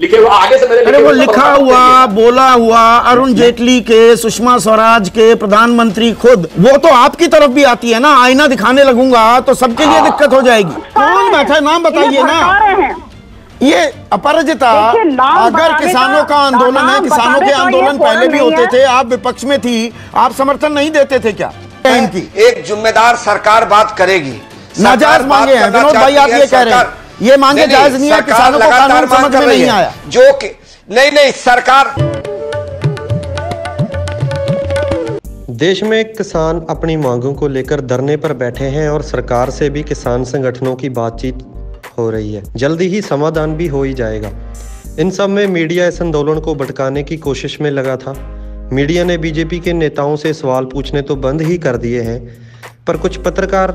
लिखे हुआ आगे से मेरे अरे वो लिखा हुआ बोला हुआ अरुण जेटली के सुषमा स्वराज के प्रधानमंत्री खुद वो तो आपकी तरफ़ भी आती है ना आईना दिखाने लगूँगा तो सबके लिए दिक्कत हो जाएगी। कौन बैठा है? नाम बताइए ना। ये अपराजिता अगर किसानों का- का आंदोलन है किसानों के आंदोलन पहले भी होते थे आप विपक्ष में थी आप समर्थन नहीं देते थे क्या? इनकी एक जिम्मेदार सरकार बात करेगी। नाजायज मांगे हैं विनोद भाई आप ये कह रहे हैं। ये मांगे जायज़ नहीं है किसानों को कानून समझ में नहीं आया। जो कि नहीं नहीं सरकार देश में किसान अपनी मांगों को लेकर धरने पर बैठे हैं और सरकार से भी किसान संगठनों की बातचीत हो रही है। जल्दी ही समाधान भी हो ही जाएगा। इन सब में मीडिया इस आंदोलन को भटकाने की कोशिश में लगा था। मीडिया ने बीजेपी के नेताओं से सवाल पूछने तो बंद ही कर दिए हैं पर कुछ पत्रकार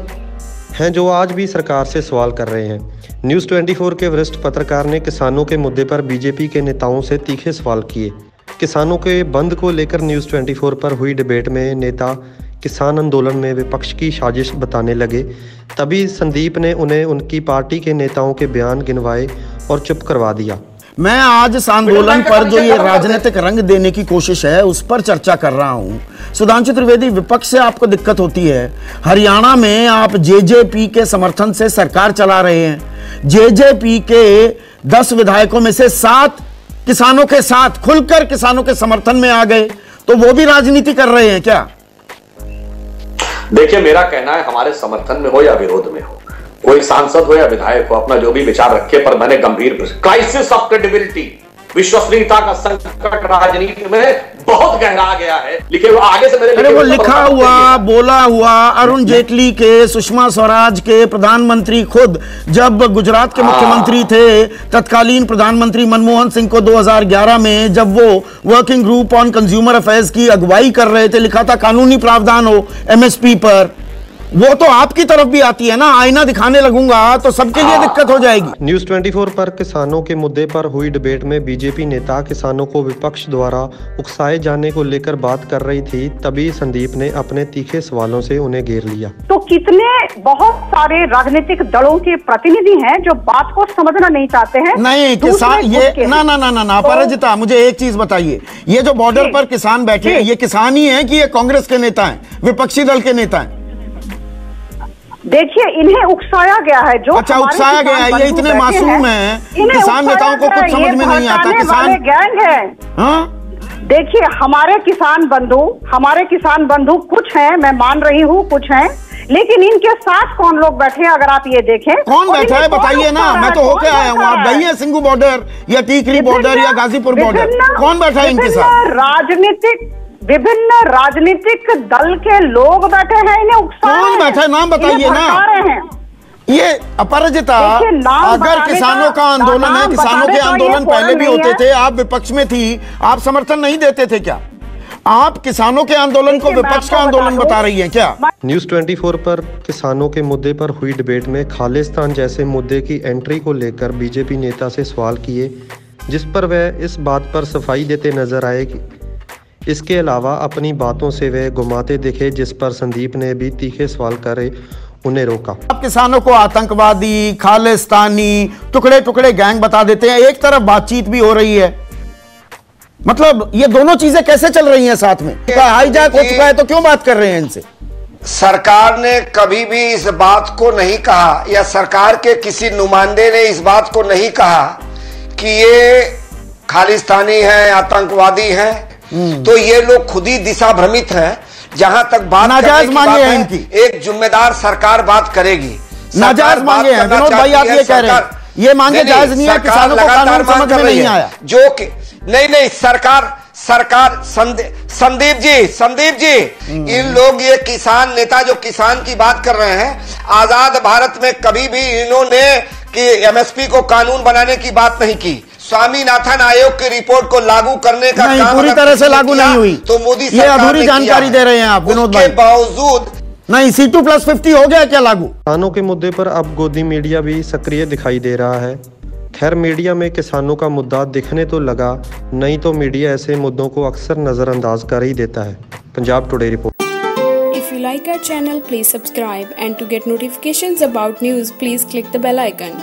हैं जो आज भी सरकार से सवाल कर रहे हैं। न्यूज़ 24 के वरिष्ठ पत्रकार ने किसानों के मुद्दे पर बीजेपी के नेताओं से तीखे सवाल किए। किसानों के बंद को लेकर न्यूज़ 24 पर हुई डिबेट में नेता किसान आंदोलन में विपक्ष की साजिश बताने लगे। तभी संदीप ने उन्हें उनकी पार्टी के नेताओं के बयान गिनवाए और चुप करवा दिया। मैं आज इस आंदोलन पर जो ये राजनीतिक रंग देने की कोशिश है उस पर चर्चा कर रहा हूँ। सुधांशु त्रिवेदी विपक्ष से आपको दिक्कत होती है? हरियाणा में आप जेजेपी के समर्थन से सरकार चला रहे हैं। जेजेपी के दस विधायकों में से सात किसानों के साथ खुलकर किसानों के समर्थन में आ गए। तो वो भी राजनीति कर रहे हैं क्या? देखिए मेरा कहना है हमारे समर्थन में हो या विरोध में हो। कोई सांसद हो या विधायक हो अपना जो भी विचार रखे पर मैंने गंभीर क्राइसिस ऑफ़ क्रेडिबिलिटी विश्वसनीयता का संकट राजनीति में बहुत गहरा गया है। लिखे हुआ आगे से मेरे अरे लिखे वो लिखा हुआ बोला हुआ अरुण जेटली के सुषमा स्वराज के प्रधानमंत्री खुद जब गुजरात के मुख्यमंत्री थे तत्कालीन प्रधानमंत्री मनमोहन सिंह को 2011 में जब वो working group on consumer affairs की अगुवाई कर रहे थे लिखा था कानूनी प्रावधान हो एमएसपी पर। वो तो आपकी तरफ़ भी आती है ना आईना दिखाने लगूँगा तो सबके लिए दिक्कत हो जाएगी। न्यूज़ 24 पर किसानों के मुद्दे पर हुई डिबेट में बीजेपी नेता किसानों को विपक्ष द्वारा उकसाए जाने को लेकर बात कर रही थी तभी संदीप ने अपने तीखे सवालों से उन्हें घेर लिया। तो कितने बहुत सारे राजनीतिक दलों के प्रतिनिधि हैं जो बात को समझना नहीं चाहते हैं? नहीं किसान ये ना ना ना ना ना तो- अपराजिता मुझे एक चीज़ बताइए। ये जो बॉर्डर पर किसान बैठे हैं ये किसान ही है कि ये कांग्रेस के नेता है विपक्षी दल के नेता हैं? देखिए इन्हें उकसाया गया है जो अच्छा, उकसाया गया है, ये इतने मासूम हैं, किसान नेताओं को कुछ समझ में नहीं आता, किसान- गैंग है। हाँ? देखिए हमारे किसान बंधु हमारे किसान बंधु कुछ हैं मैं मान रही हूँ कुछ हैं लेकिन इनके साथ कौन लोग बैठे हैं अगर आप ये देखें? कौन बैठा है बताइए ना मैं तो होके आया हूँ आप गई हैं? सिंगू बॉर्डर या टीकरी बॉर्डर या गाजीपुर बॉर्डर कौन बैठा है इनके साथ? राजनीतिक विभिन्न राजनीतिक दल के लोग बैठे हैं इन्हें उकसा कौन बैठा है? नाम बताइए ना। रहे हैं। ये अपराजिता अगर किसानों का- का आंदोलन है किसानों के आंदोलन पहले भी होते थे आप विपक्ष में थी आप समर्थन नहीं देते थे क्या? आप किसानों के आंदोलन को विपक्ष का आंदोलन बता बता रही है क्या? न्यूज़ 24 पर किसानों के मुद्दे पर हुई डिबेट में खालिस्तान जैसे मुद्दे की एंट्री को लेकर बीजेपी नेता से सवाल किए जिस पर वह इस बात पर सफ़ाई देते नज़र आए कि इसके अलावा अपनी बातों से वे घुमाते दिखे जिस पर संदीप ने भी तीखे सवाल करे उन्हें रोका। आप किसानों को आतंकवादी खालिस्तानी टुकड़े टुकड़े गैंग बता देते हैं। एक तरफ़ बातचीत भी हो रही है। मतलब ये दोनों चीज़ें कैसे चल रही हैं साथ में? हाईजैक हो चुका है तो क्यों बात कर रहे हैं इनसे? सरकार ने कभी भी इस बात को नहीं कहा या सरकार के किसी नुमाइंदे ने इस बात को नहीं कहा कि ये खालिस्तानी है आतंकवादी है। तो ये लोग खुद ही दिशा भ्रमित हैं। जहाँ तक बात नाजायज मांगे बात हैं इनकी। एक जिम्मेदार सरकार बात करेगी। सरकार नाजायज मांगे हैं। विनोद भाई आप ये कह रहे हैं। ये मांगे जायज़ नहीं है किसानों को कानून समझ में नहीं आया। जो कि नहीं नहीं सरकार सरकार संदीप संदीप जी संदीप जी इन लोग ये किसान नेता जो किसान की बात कर रहे हैं आज़ाद भारत में कभी भी इन्होंने कि एमएसपी को कानून बनाने की बात नहीं की। स्वामीनाथन आयोग की रिपोर्ट को लागू करने का नहीं, काम पूरी तरह से लागू नहीं हुई। तो मोदी ये अधूरी जानकारी दे रहे हैं आप, विनोद भाई। बावजूद नहीं सी टू प्लस फिफ्टी हो गया क्या लागू किसानों के मुद्दे पर अब गोदी मीडिया भी सक्रिय दिखाई दे रहा है खैर मीडिया में किसानों का मुद्दा दिखने तो लगा नहीं तो मीडिया ऐसे मुद्दों को अक्सर नज़रअंदाज कर ही देता है Punjab today report If you like our channel, please subscribe and to get notifications about news, please click the bell icon.